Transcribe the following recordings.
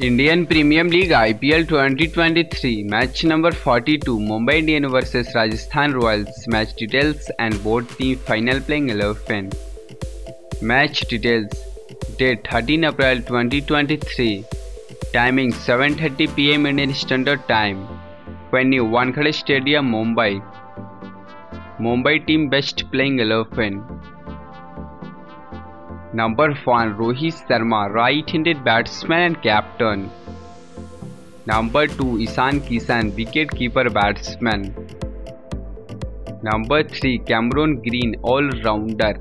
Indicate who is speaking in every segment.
Speaker 1: Indian Premium League IPL 2023 match number 42 Mumbai Indian vs Rajasthan Royals. Match details and both team final playing 11 match details. Date 13 April 2023 timing 7:30 pm Indian Standard Time. Venue Wankhede Stadium Mumbai. Mumbai team best playing 11 Number 1 Rohit Sharma, right-handed batsman and captain. Number 2 Ishan Kishan, wicket-keeper batsman. Number 3 Cameron Green, all-rounder.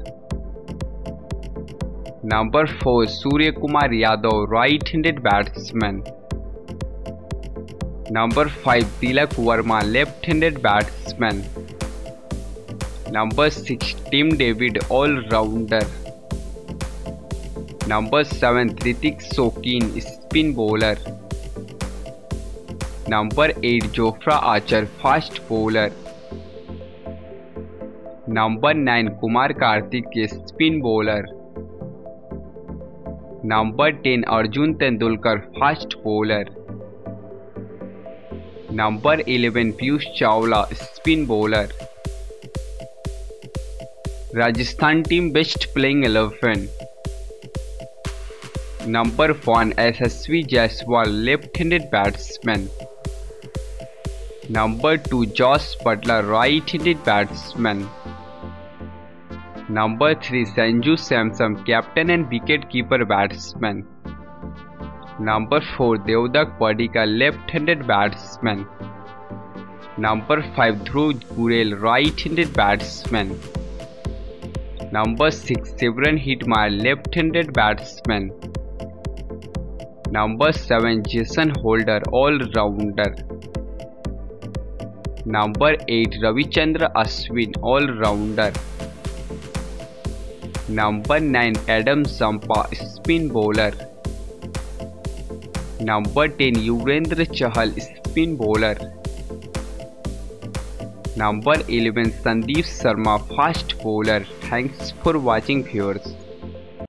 Speaker 1: Number 4 Surya Kumar Yadav, right-handed batsman. Number 5 Tilak Varma, left-handed batsman. Number 6 Tim David, all-rounder. Number 7 Hrithik Shokeen spin bowler. Number 8 Jofra Archer fast bowler. Number 9 Kumar Karthik spin bowler. Number 10 Arjun Tendulkar fast bowler. Number 11 Piyush Chawla spin bowler. Rajasthan team best playing 11 Number 1 Yashasvi Jaiswal left-handed batsman. Number 2 Jos Buttler right-handed batsman. Number 3 Sanju Samson captain and wicket-keeper batsman. Number 4 Devdutt Padikkal left-handed batsman. Number 5 Dhruv Jurel right-handed batsman. Number 6 Shimron Hetmyer left-handed batsman. Number 7 Jason Holder all-rounder. Number 8 Ravichandran Ashwin all-rounder. Number 9 Adam Zampa spin bowler. Number 10 Yuzvendra Chahal spin bowler. Number 11 Sandeep Sharma fast bowler. Thanks for watching viewers.